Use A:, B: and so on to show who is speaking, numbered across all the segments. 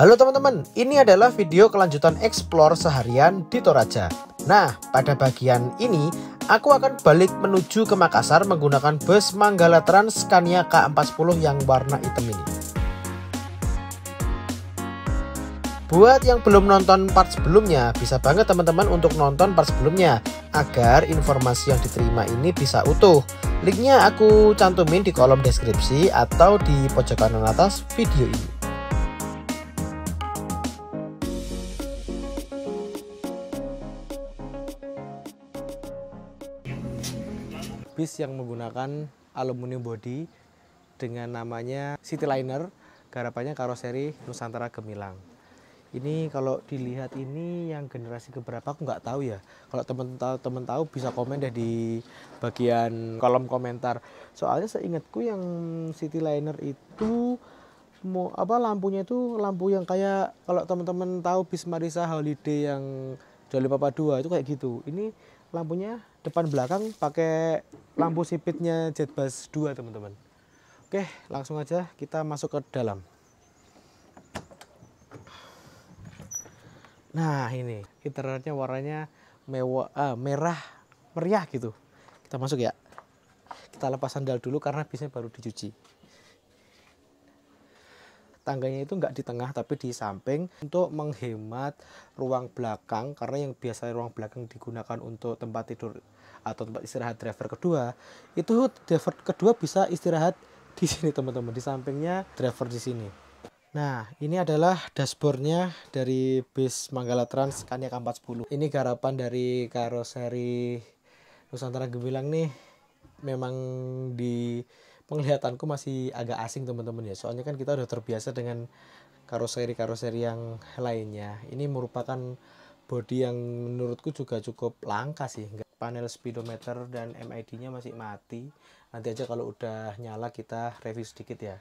A: Halo teman-teman, ini adalah video kelanjutan explore seharian di Toraja. Nah, pada bagian ini aku akan balik menuju ke Makassar menggunakan bus Manggala Trans Scania K40 yang warna hitam ini. Buat yang belum nonton part sebelumnya, bisa banget teman-teman untuk nonton part sebelumnya agar informasi yang diterima ini bisa utuh. Linknya aku cantumin di kolom deskripsi atau di pojok kanan atas video ini. Bis yang menggunakan aluminium body dengan namanya Cityliner garapannya karoseri Nusantara Gemilang. Ini kalau dilihat ini yang generasi keberapa aku nggak tahu ya. Kalau temen tahu bisa komen deh di bagian kolom komentar. Soalnya seingatku yang Cityliner itu mau apa lampunya itu lampu yang kayak kalau teman-teman tahu bis Marisa Holiday yang Jolly Papa 2 itu kayak gitu. Ini lampunya depan belakang pakai lampu sipitnya Jetbus 2 teman-teman. Oke langsung aja kita masuk ke dalam. Nah ini internetnya warnanya mewah ah, merah meriah gitu. Kita masuk ya. Kita lepas sandal dulu karena bisnya baru dicuci tangganya itu nggak di tengah tapi di samping untuk menghemat ruang belakang karena yang biasa ruang belakang digunakan untuk tempat tidur atau tempat istirahat driver kedua itu driver kedua bisa istirahat di sini teman-teman. Di sampingnya driver di sini. Nah ini adalah dashboardnya dari bis Manggala Trans Scania K410 ini garapan dari karoseri Nusantara Gemilang nih. Memang di penglihatanku masih agak asing teman-teman ya. Soalnya kan kita udah terbiasa dengan karoseri-karoseri yang lainnya. Ini merupakan body yang menurutku juga cukup langka sih. Panel speedometer dan MID nya masih mati. Nanti aja kalau udah nyala kita review sedikit ya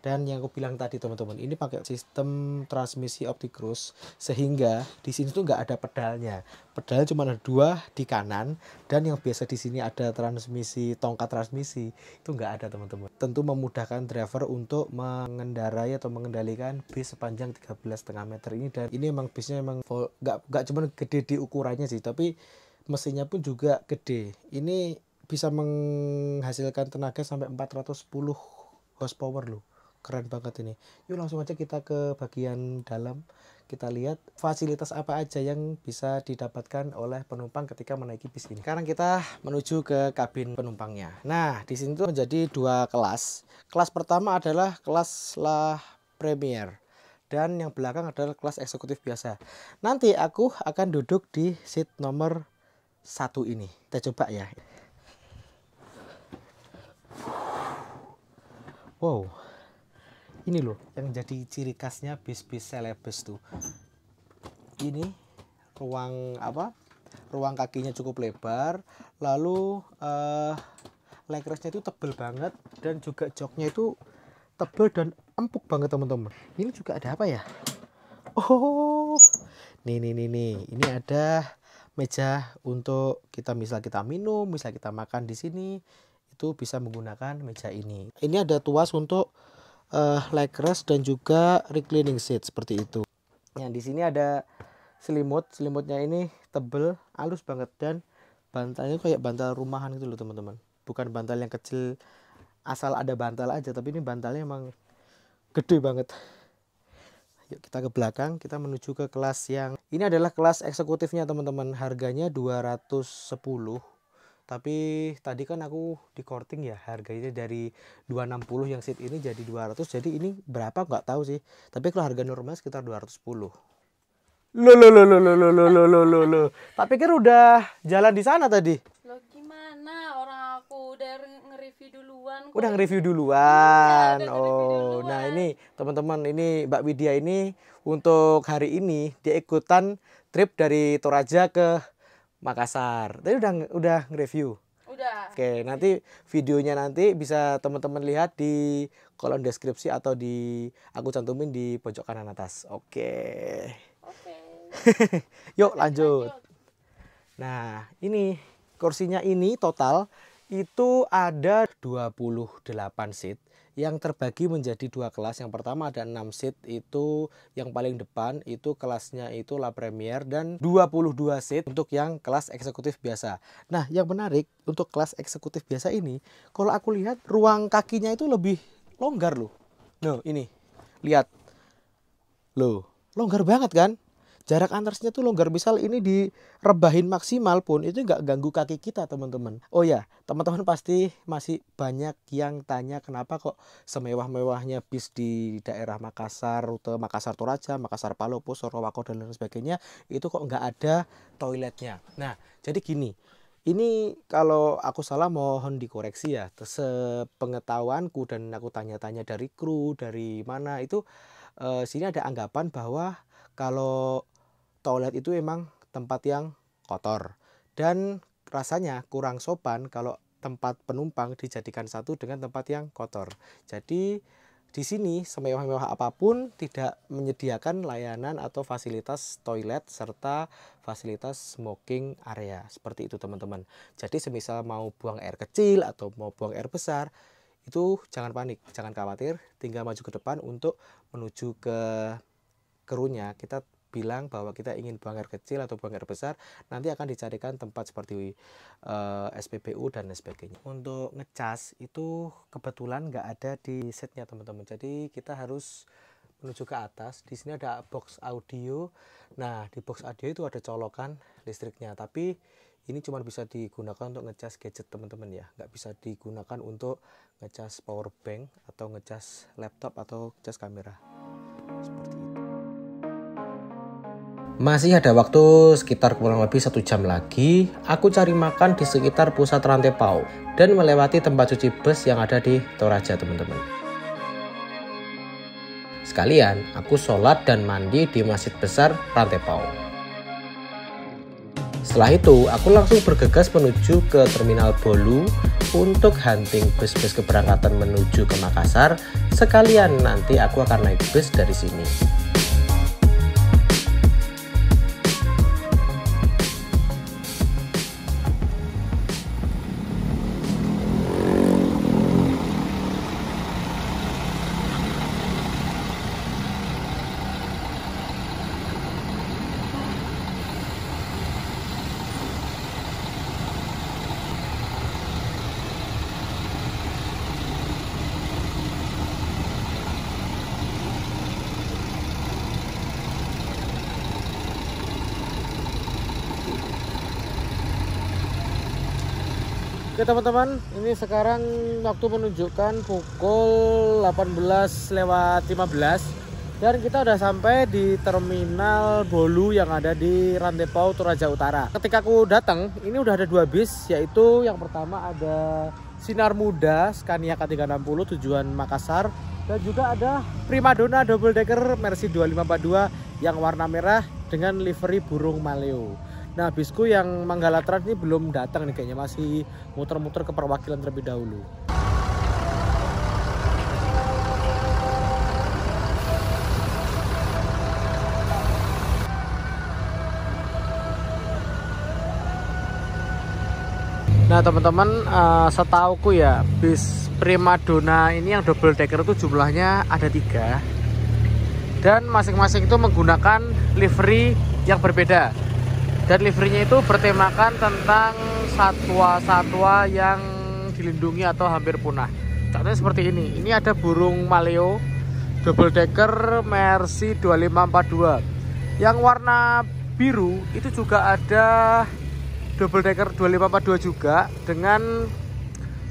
A: dan yang aku bilang tadi teman-teman ini pakai sistem transmisi opti cruise sehingga di sini tuh nggak ada pedalnya. Pedal cuma ada dua di kanan dan yang biasa di sini ada transmisi tongkat transmisi. Itu nggak ada teman-teman. Tentu memudahkan driver untuk mengendarai atau mengendalikan bis sepanjang 13,5 meter ini. Dan ini emang bisnya emang nggak nggak cuma gede di ukurannya sih tapi mesinnya pun juga gede. Ini bisa menghasilkan tenaga sampai 410 horsepower loh keren banget ini yuk langsung aja kita ke bagian dalam kita lihat fasilitas apa aja yang bisa didapatkan oleh penumpang ketika menaiki bis ini. Sekarang kita menuju ke kabin penumpangnya. Nah, di sini tuh menjadi dua kelas. Kelas pertama adalah kelas lah Premier dan yang belakang adalah kelas eksekutif biasa. Nanti aku akan duduk di seat nomor satu ini. Kita coba ya. Wow, ini loh yang jadi ciri khasnya bis-bis selebes tuh. Ini ruang apa? Ruang kakinya cukup lebar lalu uh, leg restnya itu tebel banget dan juga joknya itu tebel dan empuk banget teman-teman. Ini juga ada apa ya? Oh nih nih nih nih. Ini ada meja untuk kita misal kita minum misal kita makan di sini itu bisa menggunakan meja ini. Ini ada tuas untuk uh, leg rest dan juga reclining seat seperti itu. Yang di sini ada selimut, selimutnya ini tebel, halus banget dan bantalnya kayak bantal rumahan gitu loh teman-teman. Bukan bantal yang kecil asal ada bantal aja, tapi ini bantalnya emang gede banget. Yuk kita ke belakang, kita menuju ke kelas yang ini adalah kelas eksekutifnya teman-teman. Harganya 210 tapi tadi kan aku di korting ya harganya dari 260 yang seat ini jadi 200 jadi ini berapa nggak tahu sih. Tapi kalau harga normal sekitar 210 lo lo lo lo lo lo lo lo lo lo lo tapi kan udah jalan di sana tadi?
B: Lo gimana? Orang aku udah nge-review duluan
A: udah nge-review duluan. ya, oh duluan. nah ini teman-teman ini Mbak Widya ini untuk hari ini dia ikutan trip dari Toraja ke Makassar. Tadi udah udah nge-review.
B: Udah.
A: Oke, nanti videonya nanti bisa teman-teman lihat di kolom deskripsi atau di aku cantumin di pojok kanan atas. Oke.
B: Oke.
A: Yuk lanjut. lanjut. Nah, ini kursinya ini total itu ada 28 seat yang terbagi menjadi dua kelas. Yang pertama ada 6 seat itu yang paling depan itu kelasnya itu La Premier dan 22 seat untuk yang kelas eksekutif biasa. Nah, yang menarik untuk kelas eksekutif biasa ini, kalau aku lihat ruang kakinya itu lebih longgar loh. Nah, ini. Lihat. Loh, longgar banget kan? Jarak antarnya tuh longgar. Misal ini direbahin maksimal pun itu nggak ganggu kaki kita teman-teman. Oh ya teman-teman pasti masih banyak yang tanya kenapa kok semewah-mewahnya bis di daerah Makassar rute Makassar Toraja Makassar Palopo Sorowako dan lain sebagainya itu kok nggak ada toiletnya? Nah jadi gini ini kalau aku salah mohon dikoreksi ya sepengetahuanku dan aku tanya-tanya dari kru dari mana itu eh, sini ada anggapan bahwa kalau toilet itu emang tempat yang kotor dan rasanya kurang sopan kalau tempat penumpang dijadikan satu dengan tempat yang kotor. Jadi di sini semewah-mewah apa pun tidak menyediakan layanan atau fasilitas toilet serta fasilitas smoking area. Seperti itu teman-teman. Jadi semisal mau buang air kecil atau mau buang air besar itu jangan panik, jangan khawatir, tinggal maju ke depan untuk menuju ke kerunya. Kita bilang bahwa kita ingin buang air kecil atau buang air besar nanti akan dicarikan tempat seperti uh, eh, SPBU dan sebagainya. Untuk ngecas itu kebetulan nggak ada di setnya teman-teman. Jadi kita harus menuju ke atas. Di sini ada box audio. Nah di box audio itu ada colokan listriknya. Tapi ini cuma bisa digunakan untuk ngecas gadget teman-teman ya. Nggak bisa digunakan untuk ngecas power bank atau ngecas laptop atau ngecas kamera masih ada waktu sekitar kurang lebih satu jam lagi, aku cari makan di sekitar pusat rantai Pau dan melewati tempat cuci bus yang ada di Toraja teman-teman. Sekalian, aku sholat dan mandi di masjid besar rantai Pau. Setelah itu, aku langsung bergegas menuju ke Terminal Bolu untuk hunting bus-bus keberangkatan menuju ke Makassar. Sekalian nanti aku akan naik bus dari sini. Teman-teman, ini sekarang waktu menunjukkan pukul 18 lewat 15 dan kita udah sampai di terminal Bolu yang ada di Rantepau Toraja Utara. Ketika aku datang, ini udah ada dua bis, yaitu yang pertama ada Sinar Muda Scania K360 tujuan Makassar dan juga ada Primadona Double Decker Mercy 2542 yang warna merah dengan livery burung maleo. Nah bisku yang Manggalatran ini belum datang nih kayaknya masih muter-muter ke perwakilan terlebih dahulu. Nah teman-teman uh, setauku ya bis Primadona ini yang double decker itu jumlahnya ada tiga dan masing-masing itu menggunakan livery yang berbeda dan liverynya itu bertemakan tentang satwa-satwa yang dilindungi atau hampir punah. Contohnya seperti ini. Ini ada burung maleo double decker Mercy 2542 yang warna biru itu juga ada double decker 2542 juga dengan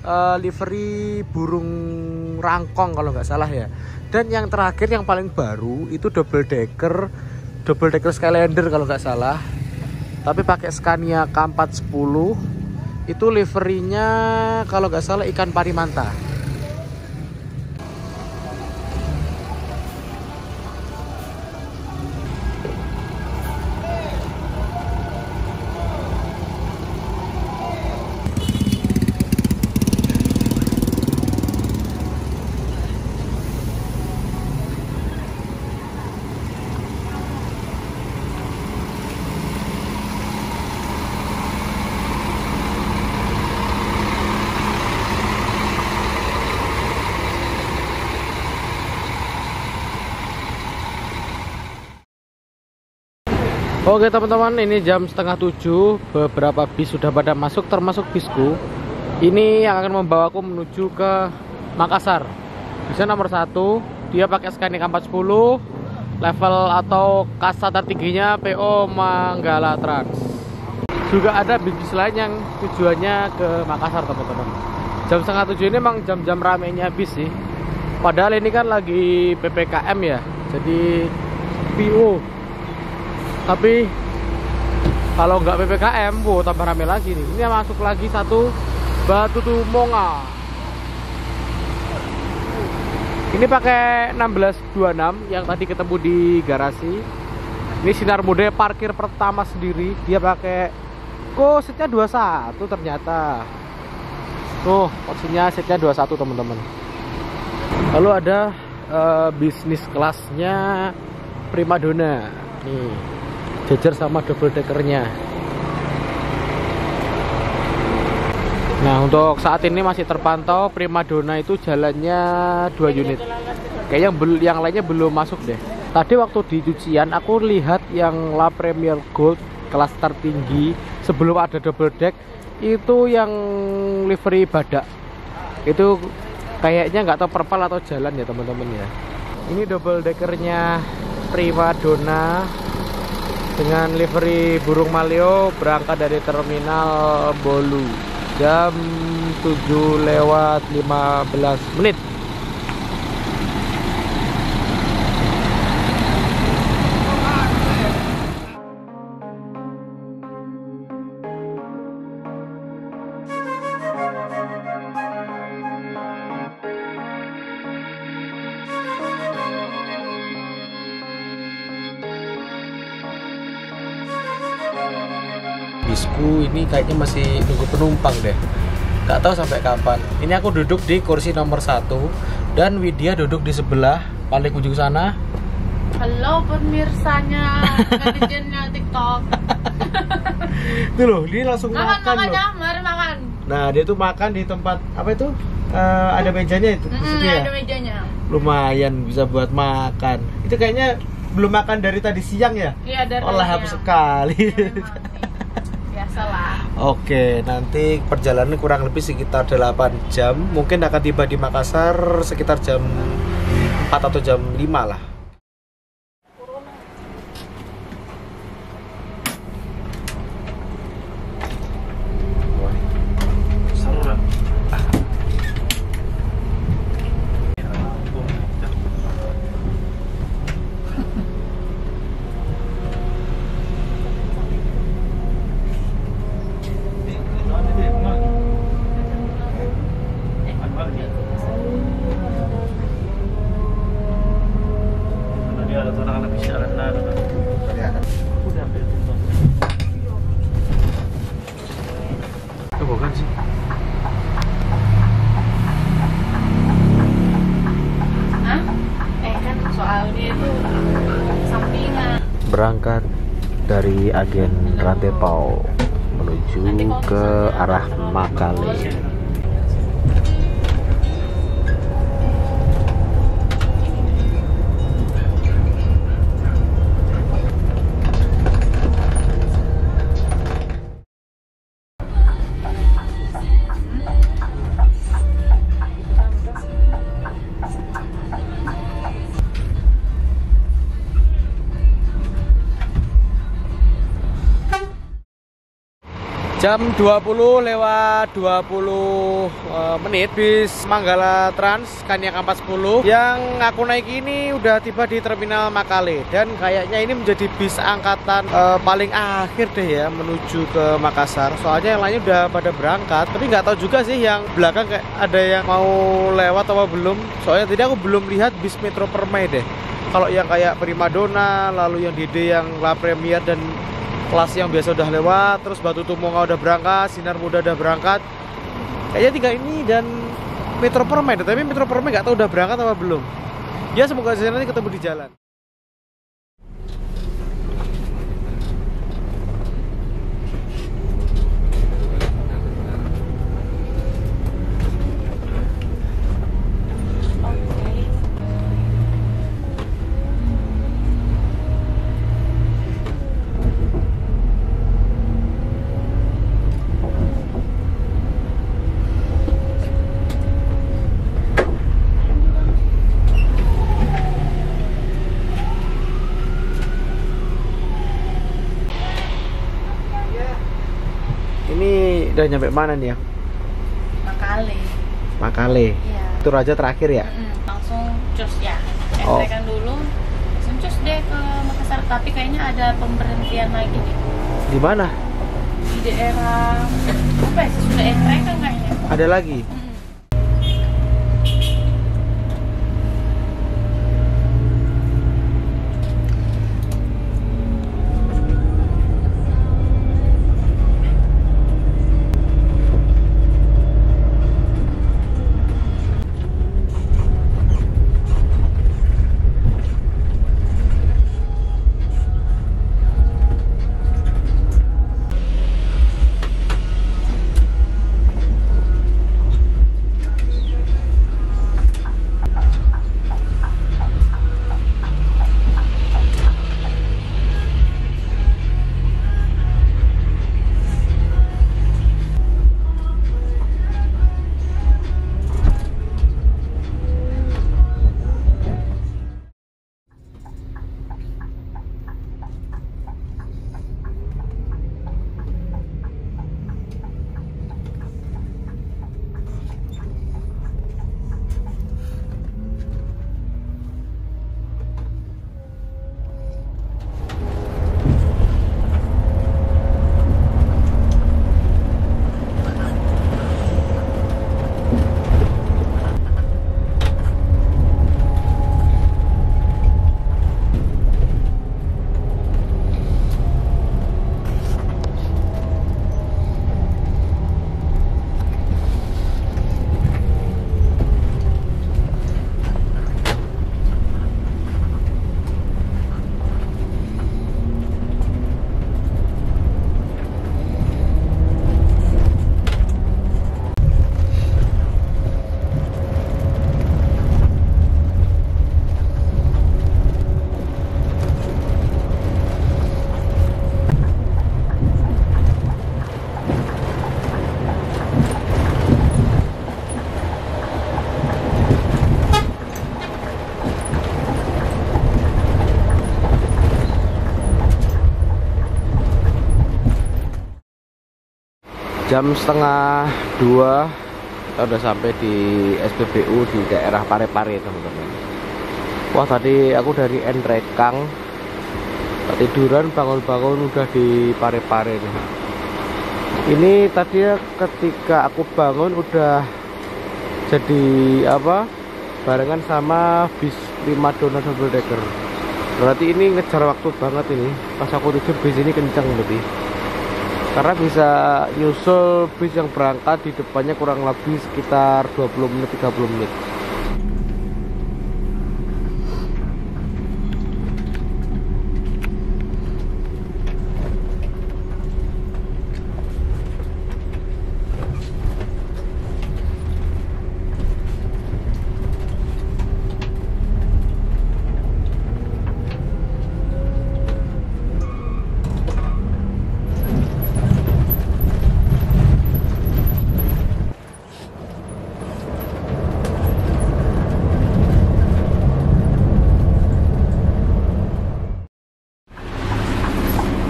A: uh, livery burung rangkong kalau nggak salah ya. Dan yang terakhir yang paling baru itu double decker double decker Skylander kalau nggak salah tapi pakai Scania K410 itu liverynya kalau nggak salah ikan parimanta Oke teman-teman, ini jam setengah tujuh. Beberapa bis sudah pada masuk, termasuk bisku. Ini yang akan membawaku menuju ke Makassar. Bisa nomor satu, dia pakai Scania 410, level atau kasta tertingginya PO Manggala Trans. Juga ada bis-bis lain yang tujuannya ke Makassar teman-teman. Jam setengah tujuh ini memang jam-jam ramenya bis sih. Padahal ini kan lagi PPKM ya, jadi PO tapi kalau nggak ppkm bu tambah rame lagi nih. Ini masuk lagi satu batu tumonga. Ini pakai 1626 yang tadi ketemu di garasi. Ini sinar muda parkir pertama sendiri. Dia pakai kok setnya 21 ternyata. Tuh porsinya setnya 21 teman-teman. Lalu ada uh, bisnis kelasnya primadona. Nih jajar sama double deckernya. Nah untuk saat ini masih terpantau Primadona itu jalannya dua unit. Kayaknya yang, yang lainnya belum masuk deh. Tadi waktu di cucian aku lihat yang La Premier Gold kelas tertinggi Sebelum ada double deck Itu yang livery badak. Itu kayaknya nggak tahu perpal atau jalan ya teman-teman ya. Ini double deckernya Primadona dengan livery burung malio berangkat dari terminal Bolu. Jam 7 lewat 15 menit bisku ini kayaknya masih nunggu penumpang deh. Gak tahu sampai kapan. Ini aku duduk di kursi nomor satu dan Widya duduk di sebelah paling ujung sana.
B: Halo pemirsanya netizennya TikTok.
A: itu loh dia langsung
B: makan
A: makan,
B: makan
A: loh.
B: ya, mari makan.
A: nah dia tuh makan di tempat apa itu? Eh, ada mejanya itu
B: Mm,
A: ya?
B: ada mejanya.
A: lumayan bisa buat makan. Itu kayaknya belum makan dari tadi siang ya?
B: Iya dari siang.
A: sekali.
B: Ya, nih. Biasalah.
A: Oke, nanti perjalanan kurang lebih sekitar 8 jam. Mungkin akan tiba di Makassar sekitar jam 4 atau jam 5 lah. Agen Rantai Pau Jam 20 lewat 20 eh, menit bis Manggala Trans Kania Kampas 10 yang aku naik ini udah tiba di terminal Makale. Dan kayaknya ini menjadi bis angkatan eh, paling akhir deh ya menuju ke Makassar. Soalnya yang lainnya udah pada berangkat. Tapi nggak tahu juga sih yang belakang kayak ada yang mau lewat atau belum. Soalnya tadi aku belum lihat bis Metro Permai deh. Kalau yang kayak Primadona lalu yang Dede yang La Premier dan kelas yang biasa udah lewat terus Batu Tumonga udah berangkat Sinar Muda udah berangkat. Kayaknya tinggal ini dan Metro Permai tapi Metro Permai nggak tahu udah berangkat apa belum. Ya semoga nanti ketemu di jalan udah nyampe mana nih ya
B: Makale.
A: Makale
B: Iya.
A: itu raja terakhir ya
B: Mm-mm, langsung cus ya.
A: Oh.
B: Entrekan dulu. Langsung cus deh ke Makassar. Tapi kayaknya ada pemberhentian lagi deh.
A: di mana
B: Di daerah apa ya? Sudah entrekan kayaknya.
A: ada lagi
B: Mm-mm.
A: Jam setengah dua kita udah sampai di SPBU di daerah Parepare teman-teman. Wah tadi aku dari Enrekang tiduran bangun-bangun udah di Parepare nih. Ini tadi ya ketika aku bangun udah jadi apa barengan sama bis Primadona double decker berarti ini ngejar waktu banget ini. Pas aku tidur bis ini kenceng lebih karena bisa nyusul bis yang berangkat di depannya kurang lebih sekitar 20 menit 30 menit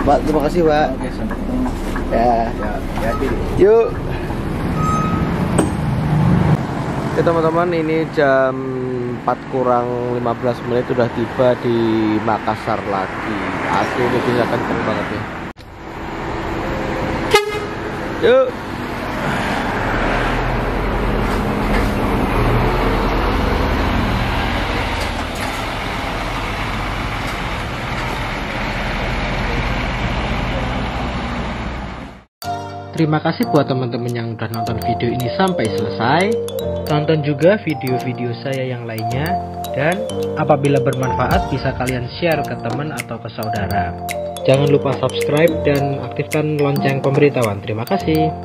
A: Pak terima kasih Pak
C: Oke, ketemu.
A: ya
C: Ya, hati.
A: Yuk. Oke teman-teman, ini jam 4 kurang 15 menit sudah tiba di Makassar lagi. Asli ini bisa kenceng banget ya. Yuk. Terima kasih buat teman-teman yang udah nonton video ini sampai selesai. Tonton juga video-video saya yang lainnya dan apabila bermanfaat bisa kalian share ke teman atau ke saudara. Jangan lupa subscribe dan aktifkan lonceng pemberitahuan. Terima kasih.